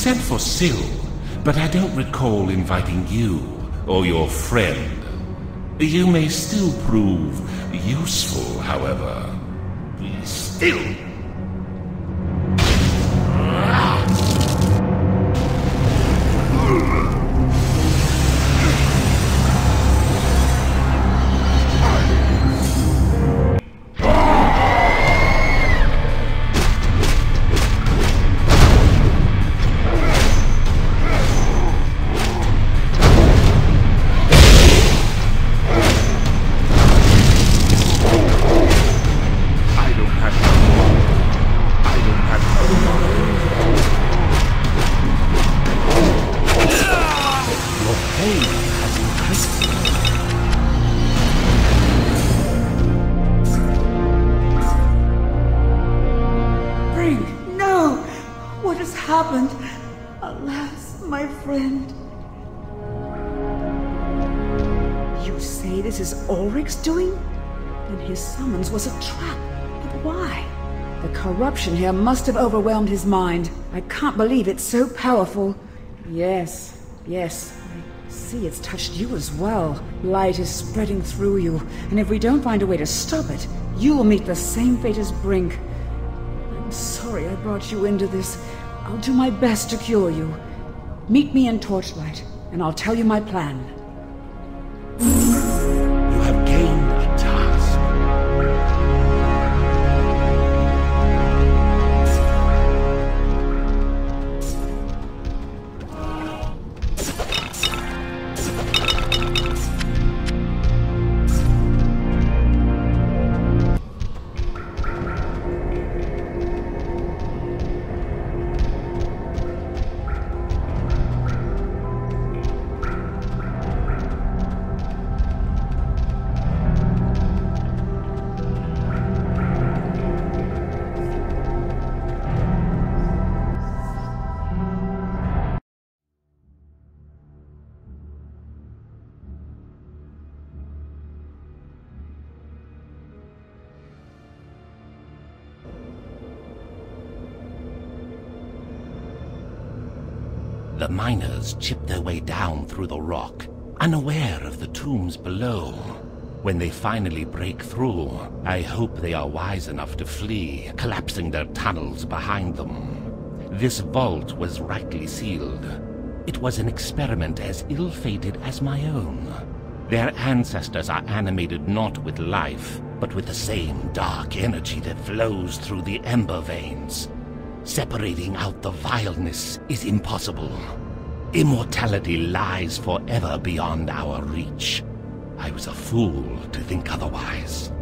sent for Syl, but I don't recall inviting you or your friend. You may still prove useful, however. Still. Happened? Alas, my friend. You say this is Alric's doing? Then his summons was a trap. But why? The corruption here must have overwhelmed his mind. I can't believe it's so powerful. Yes, yes. I see it's touched you as well. Light is spreading through you, and if we don't find a way to stop it, you'll meet the same fate as Brink. I'm sorry I brought you into this. I'll do my best to cure you. Meet me in Torchlight, and I'll tell you my plan. Miners chipped their way down through the rock, unaware of the tombs below. When they finally break through, I hope they are wise enough to flee, collapsing their tunnels behind them. This vault was rightly sealed. It was an experiment as ill-fated as my own. Their ancestors are animated not with life, but with the same dark energy that flows through the ember veins. Separating out the vileness is impossible. Immortality lies forever beyond our reach. I was a fool to think otherwise.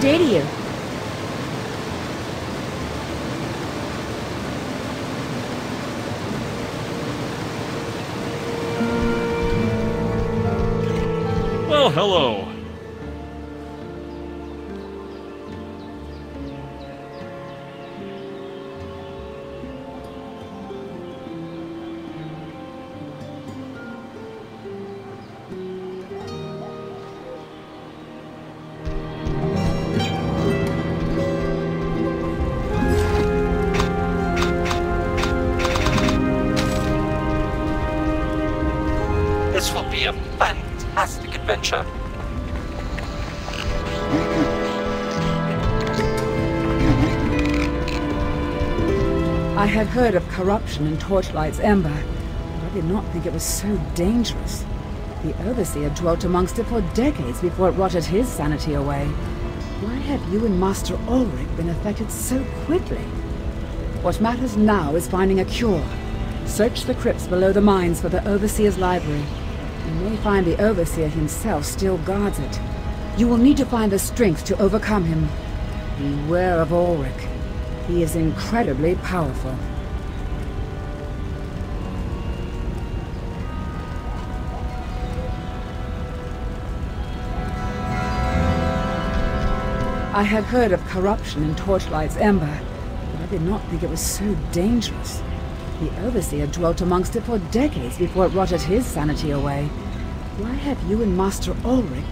Day to you. Heard of corruption in Torchlight's Ember, but I did not think it was so dangerous. The Overseer dwelt amongst it for decades before it rotted his sanity away. Why have you and Master Alric been affected so quickly? What matters now is finding a cure. Search the crypts below the mines for the Overseer's library. You may find the Overseer himself still guards it. You will need to find the strength to overcome him. Beware of Alric. He is incredibly powerful. I had heard of corruption in Torchlight's Ember, but I did not think it was so dangerous. The Overseer dwelt amongst it for decades before it rotted his sanity away. Why have you and Master Alric